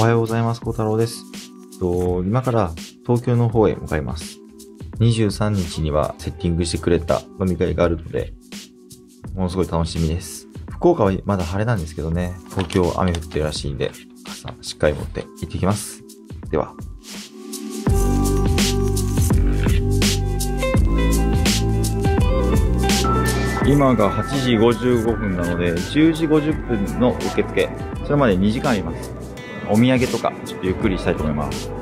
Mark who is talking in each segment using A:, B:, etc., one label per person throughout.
A: おはようございます。小太郎です。と今から東京の方へ向かいます。23日にはセッティングしてくれた飲み会があるので、ものすごい楽しみです。福岡はまだ晴れなんですけどね、東京雨降ってるらしいんで、傘しっかり持って行ってきます。では。今が8時55分なので、10時50分の受付。それまで2時間あります。お土産とか、ちょっとゆっくりしたいと思います。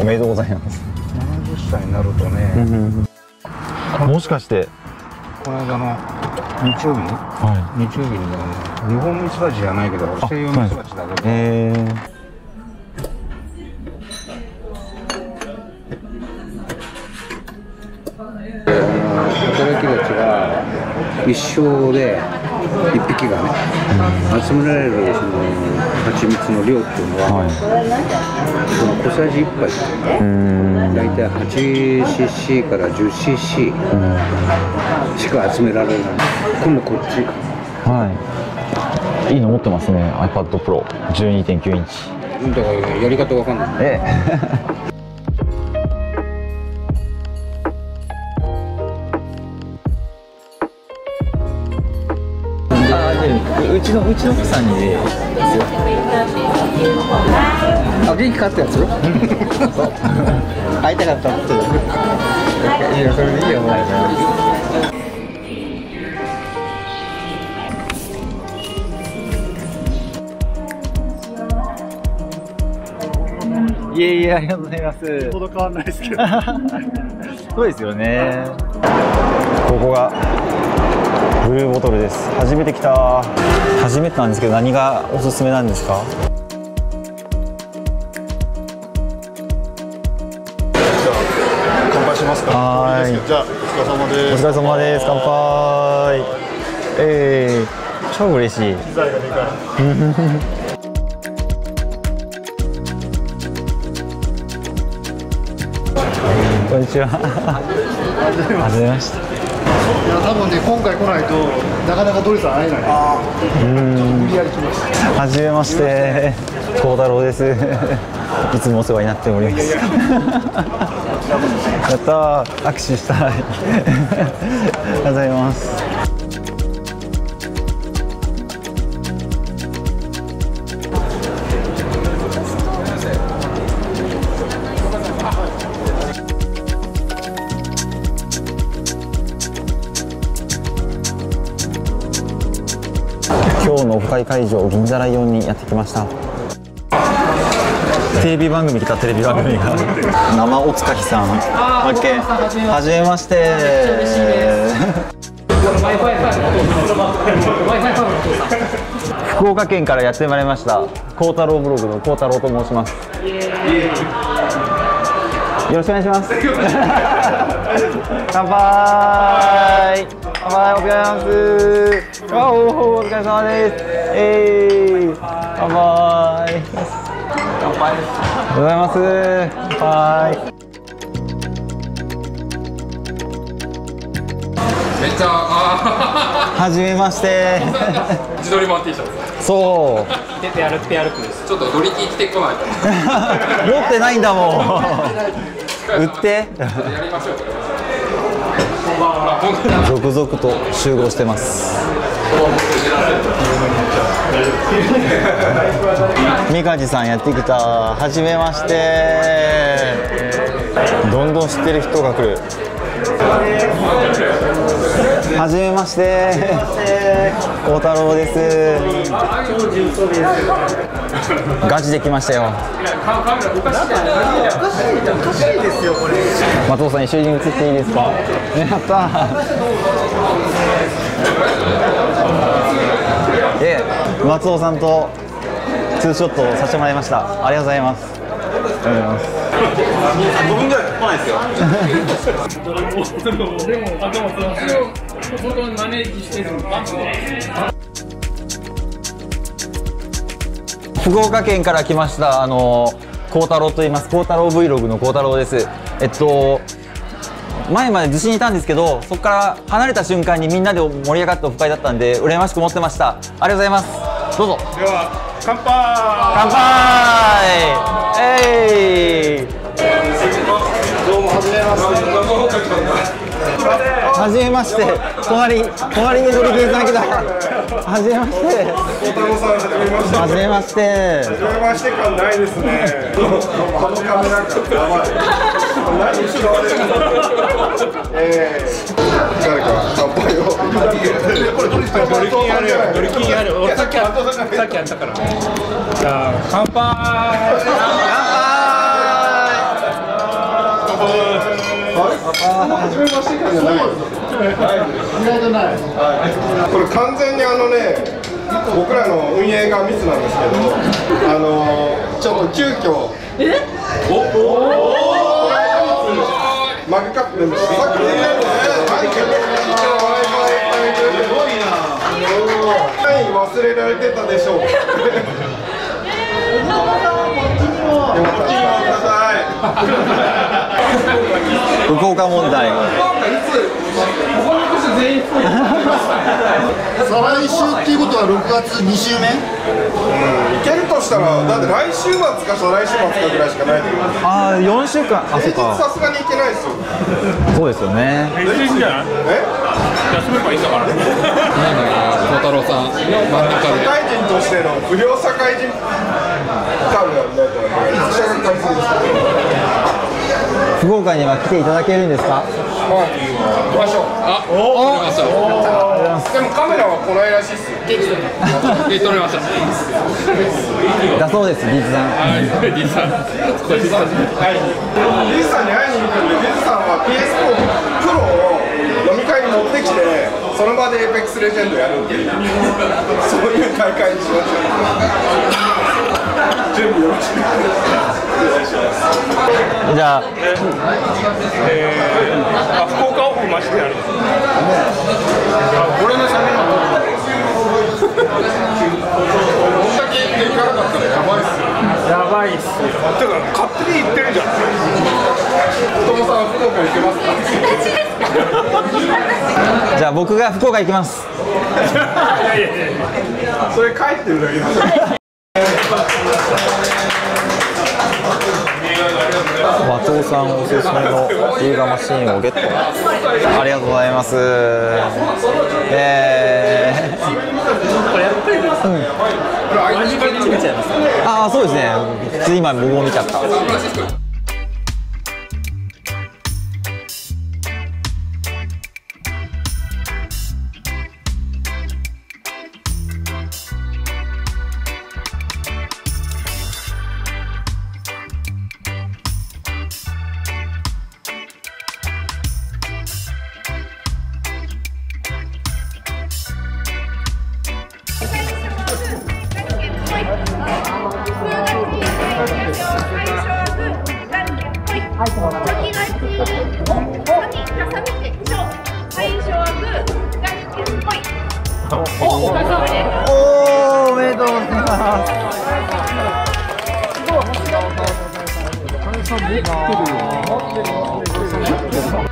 A: おめでとうございます。
B: 70歳になるとね、
A: もしかして、
B: この間の日曜日
A: は
B: 日曜日にね日本ミツバチじゃないけど西洋ミツバチだけど、
A: えー、
B: 働き蜂が一生で一匹がね、集められるその蜂蜜の量っていうのは、その小さじ1杯。大体 8cc から 10cc しか集められない。今度こっち。
A: はい。いいの持ってますね。iPad Pro 12.9インチ。
B: だからやり方わかんない。
A: えあちのうちの奥さんに。
B: あ元気かったやつ？
A: 会いたかったっていやそれでいいよもういえいえありがとうございます。
C: ほど変わんないですけど。
A: そうですよね。ここがブルーボトルです。初めて来た。初めてなんですけど何がおすすめなんですか？
C: 乾杯しますか。
A: はーい。
C: じゃあお疲れ様
A: お
C: です。
A: 疲れ様です。乾杯。えー、超嬉しいんにちは。はじめまして
C: いや多分ね今回来ないとなかなかドリさん会えない。あ無理やり来ました
A: はじめまして。幸太郎です。いつもお世話になっております。やったー。握手したい。ありがとうございますのオフ会会場銀座ライオンにやってきました。テレビ番組来たテレビ番組が生おつかきさんはじめまして。福岡県からやってまいりました。孝太郎ブログの孝太郎と申します。よろしくお願いします。乾杯。乾杯。お疲れ様ですあおおお疲れ様です。えい乾杯。乾杯。ありがとうございます乾杯
D: めっちゃ。あ
A: はじめまして
D: ー自撮りマン T シャツ
A: そう。
D: ちょっとドリキー着てこないと。
A: 持ってないんだもん。売って。
D: やりましょう
A: 続々と集合してます。三梶さんやってきた。はじめまして。どんどん知ってる人が来る。はじめまして。孝太郎です。ガチで来ましたよ。松尾さん一緒に写っていいですか？やったで松尾さんとツーショットをさせてもらいました。ありがとうございます。ありがとうございます。福岡県から来ましたあの孝太郎と言います。孝太郎 Vlog の孝太郎です。えっと前まで逗子にいたんです。けどそこから離れた瞬間にみんなで盛り上がったオフ会だったんで羨ましく思ってましたありがとうございます。どうぞ
C: では乾杯！
A: 乾杯！えい！
C: どうもはじめまして。
A: はじめまして。隣隣にドリキンさん来た。はじめまして。
C: 孝太郎さんはじめまして。
A: はじめまして。
C: はじめまして感ないですね これるのえ？ー、誰か乾杯をこれ乾杯これ完全にあのね僕らの運営がミスなんですけどあのちょっと急遽忘れられてたでしょうでもこっちにもください
A: 福岡問題。
E: 再来週っていうことは6月2週目？
C: いけるとしたらだって来週末か再来週末かぐらいしかないと思う
A: ああ4週間。あそっか。
C: さすがにいけないですよ。
A: そうですよね。
C: え？
F: 休めばいいんだから。なんだ
D: な孝太郎さん真ん中で社
C: 会人としての不良社会人カードやんないといつ社会人です
A: 福岡には来ていただけるんですかはい
C: 行きましょう
D: あ撮れました
C: でもカメラは来ないらしいっすよ
D: え撮れました
A: だそうですリズさん
D: はいリさんこれリさん
C: はいリズさんに会いに行くんでリズさんは PS4 プロを場でエイペックスレジェンドやるっていうそういう大会にしましょう。準備よろしく
A: じゃあ。
C: あ福岡オフマジでやるんですか俺のしゃべりどんだけでかかったらやばいっすよ。やばいっすよてか勝手に言ってるじゃん。子供さん福岡行けますか？
A: 僕が福岡行きます。
C: それ帰ってるだけです
A: 松尾さんおすすめの映画マシーンをゲット。ありがとうございます。えー、うん。ああそうですね。普通に今僕も見ちゃったャキライチをここに重ねて、最初はグー、大好きっぽい。お、おお。お、おめでとうございます。